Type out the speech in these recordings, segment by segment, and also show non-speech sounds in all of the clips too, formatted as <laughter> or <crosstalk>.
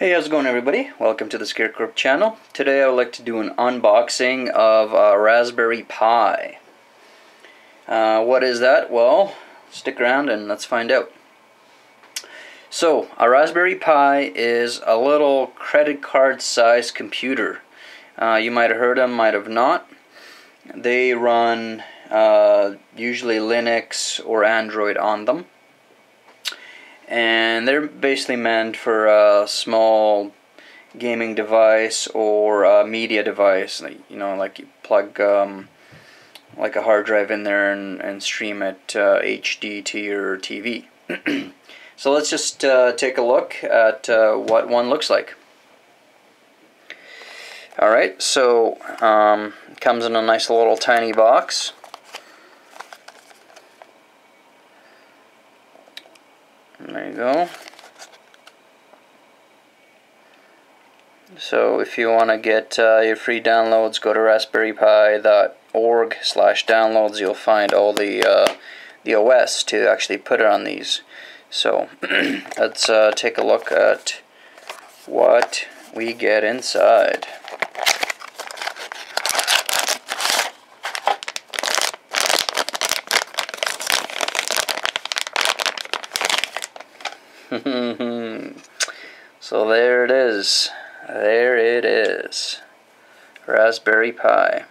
Hey, how's it going everybody? Welcome to the ScareCorp channel. Today I would like to do an unboxing of a Raspberry Pi. Uh, what is that? Well, stick around and let's find out. So, a Raspberry Pi is a little credit card size computer. Uh, you might have heard them, might have not. They run uh, usually Linux or Android on them and they're basically meant for a small gaming device or a media device you know like you plug um, like a hard drive in there and, and stream it uh, HD to your TV <clears throat> so let's just uh, take a look at uh, what one looks like. Alright so um, comes in a nice little tiny box There you go. So if you want to get uh, your free downloads, go to raspberrypi.org slash downloads. You'll find all the uh, the OS to actually put it on these. So <clears throat> let's uh, take a look at what we get inside. <laughs> so there it is. There it is. Raspberry Pi.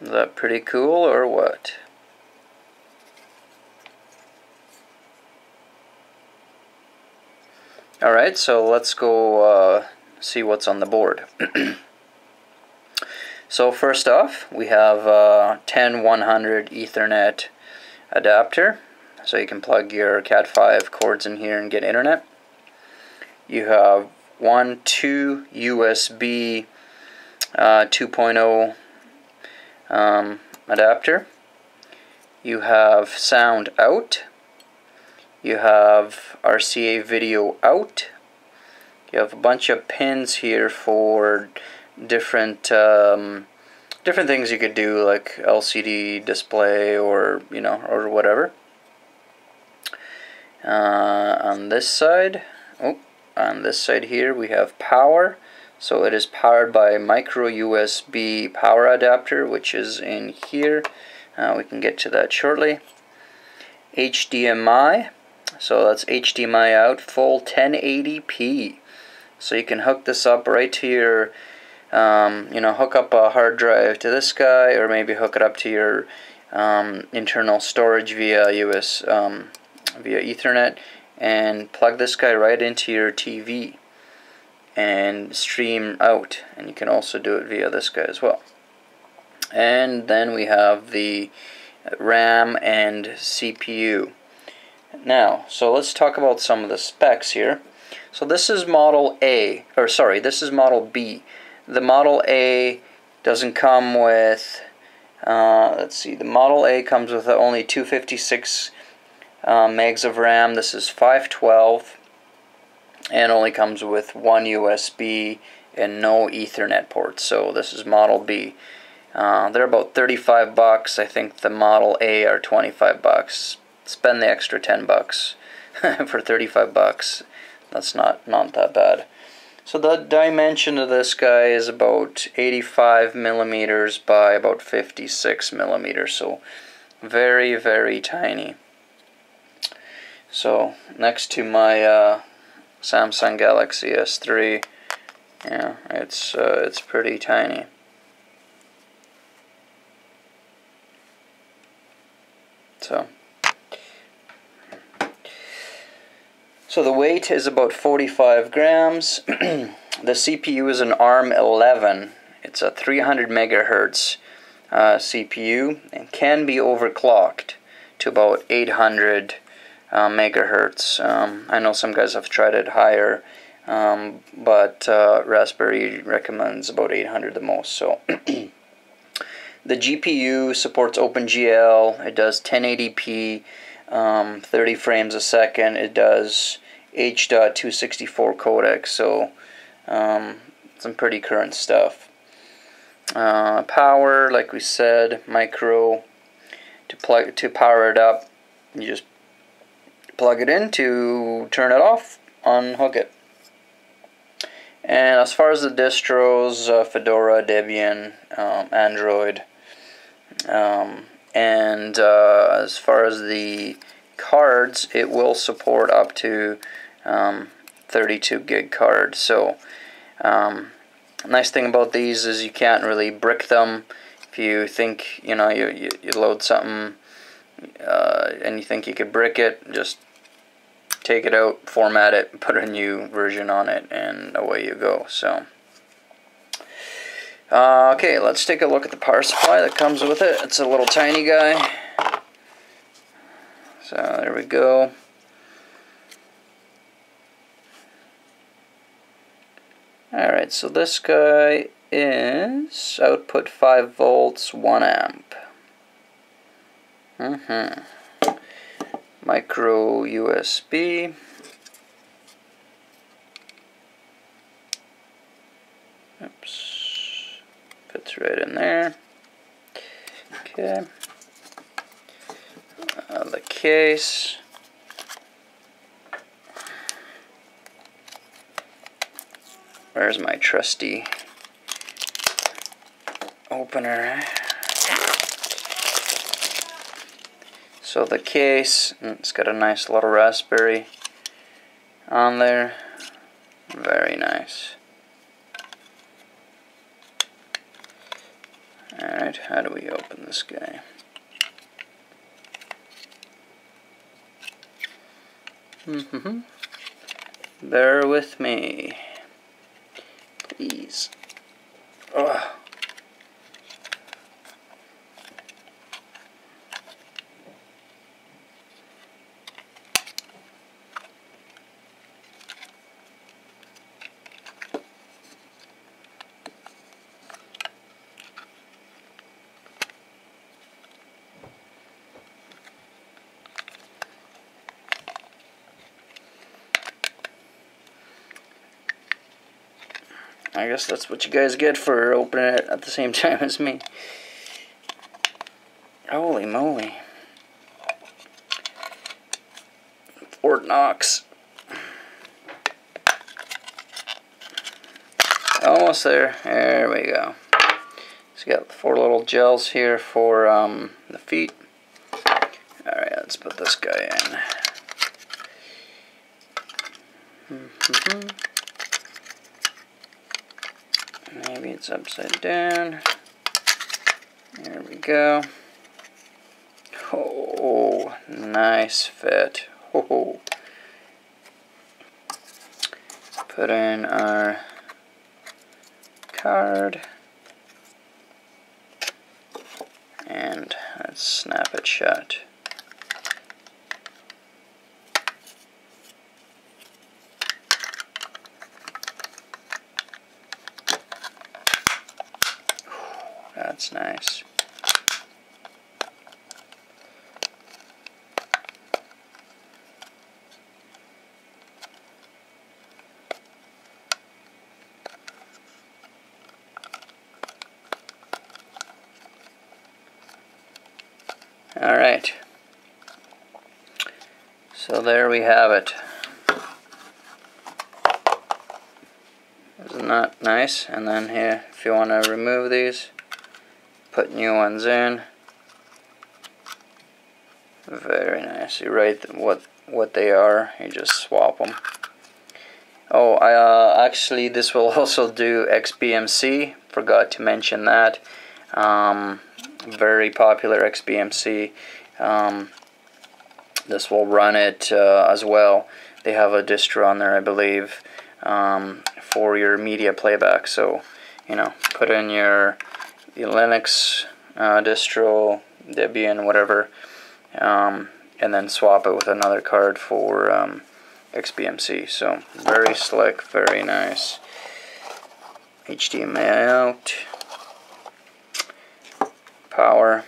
Is that pretty cool or what? Alright, so let's go uh, see what's on the board. <clears throat> So first off, we have a 10100 Ethernet adapter. So you can plug your Cat5 cords in here and get internet. You have one, two USB uh, 2.0 um, adapter. You have sound out. You have RCA video out. You have a bunch of pins here for different um, different things you could do like LCD display or you know or whatever. Uh, on this side oh on this side here we have power. So it is powered by micro USB power adapter which is in here. Uh, we can get to that shortly. HDMI so that's HDMI out full 1080p so you can hook this up right to your um, you know, hook up a hard drive to this guy, or maybe hook it up to your um, internal storage via US um, via Ethernet, and plug this guy right into your TV and stream out. And you can also do it via this guy as well. And then we have the RAM and CPU. Now, so let's talk about some of the specs here. So this is Model A, or sorry, this is Model B. The Model A doesn't come with, uh, let's see, the Model A comes with only 256 uh, megs of RAM. This is 512 and only comes with one USB and no Ethernet port. So this is Model B. Uh, they're about 35 bucks. I think the Model A are 25 bucks. Spend the extra 10 bucks <laughs> for 35 bucks. That's not not that bad. So the dimension of this guy is about 85 millimeters by about 56 millimeters. So very, very tiny. So next to my uh, Samsung Galaxy S3, yeah, it's uh, it's pretty tiny. So. So the weight is about 45 grams. <clears throat> the CPU is an ARM 11. It's a 300 megahertz uh, CPU and can be overclocked to about 800 uh, megahertz. Um, I know some guys have tried it higher, um, but uh, Raspberry recommends about 800 the most. So <clears throat> the GPU supports OpenGL. It does 1080p, um, 30 frames a second. It does H.264 codec, so um, some pretty current stuff. Uh, power, like we said, micro to plug to power it up. you just plug it in to turn it off, unhook it. And as far as the distros, uh, Fedora, Debian, um, Android, um, and uh, as far as the cards, it will support up to um, 32 gig card. So, um, nice thing about these is you can't really brick them. If you think you know you you, you load something uh, and you think you could brick it, just take it out, format it, <laughs> put a new version on it, and away you go. So. Uh, okay, let's take a look at the power supply that comes with it. It's a little tiny guy. So there we go. Alright, so this guy is output 5 volts, 1 amp. Mm-hmm. Micro USB. Oops. Fits right in there. Okay. Uh, the case. Where's my trusty opener? So the case, it's got a nice little raspberry on there. Very nice. Alright, how do we open this guy? Mm hmm Bear with me. Please. Ugh. I guess that's what you guys get for opening it at the same <laughs> time as me. Holy moly. Fort Knox. Almost there. There we go. So got four little gels here for um, the feet. Alright, let's put this guy in. Mm <laughs> -hmm. Maybe it's upside down. There we go. Oh, nice fit. Oh. Put in our card. And let's snap it shut. That's nice. All right. So there we have it. Isn't that nice? And then here, if you want to remove these, put new ones in. Very nice. You write what what they are. You just swap them. Oh, I uh, actually this will <laughs> also do XBMC. Forgot to mention that. Um, very popular XBMC. Um, this will run it uh, as well. They have a distro on there, I believe, um, for your media playback. So, you know, put in your Linux uh, distro, Debian, whatever, um, and then swap it with another card for um, XBMC. So very slick, very nice. HDMI out, power.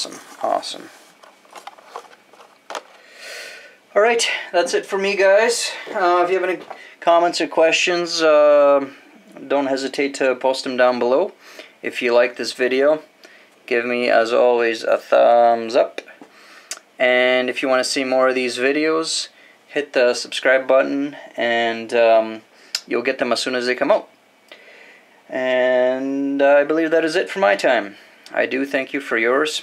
Awesome, awesome. All right, that's it for me, guys. Uh, if you have any comments or questions, uh, don't hesitate to post them down below. If you like this video, give me, as always, a thumbs up. And if you want to see more of these videos, hit the subscribe button and um, you'll get them as soon as they come out. And I believe that is it for my time. I do thank you for yours.